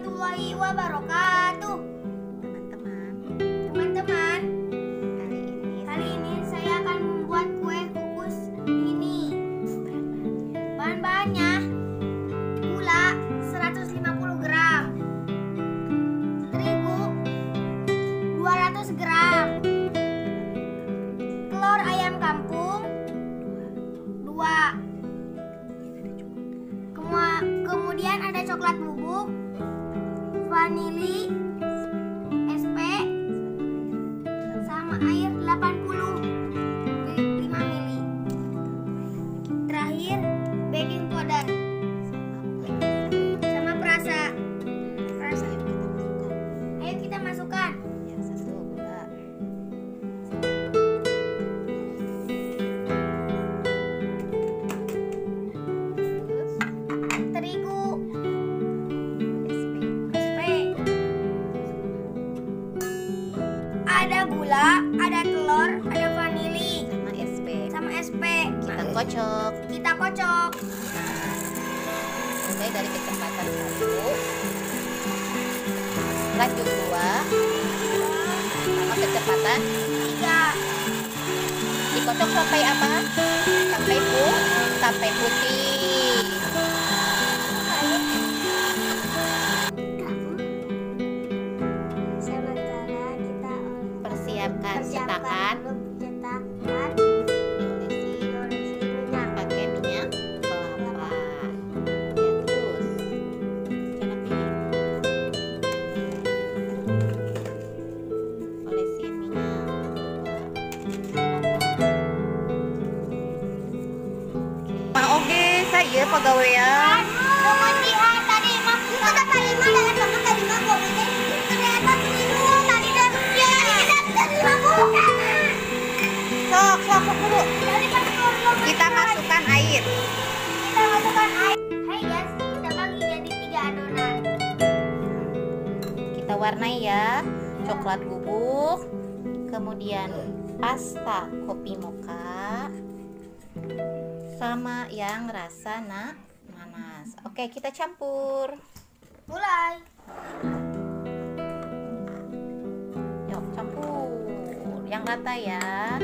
warahmatullahi wabarakatuh. Teman-teman, teman-teman, kali ini kali ini saya akan membuat kue kukus ini. Bahan-bahannya gula 150 gram, terigu 200 gram, telur ayam kampung 2 kemudian ada coklat bubuk vanili, Ada gula, ada telur, ada vanili, sama SP. sama SP. Kita kocok. Kita kocok. Mulai dari kecepatan satu, lanjut dua, sama kecepatan Tiga. dikocok sampai apa? Sampai pu, sampai putih. Persiapkan cetakan, cetakan pakai minyak kelapa. Ya, terus. Olesin minyak oke, saya pegawaian. Sok, sok, dulu. Kita masukkan air. kita masukkan air. Hai guys, kita bagi jadi tiga adonan. Kita warnai ya. Coklat bubuk, kemudian pasta kopi mocha, sama yang rasa na nanas. Oke, kita campur. Mulai. Yuk, campur. Yang rata ya.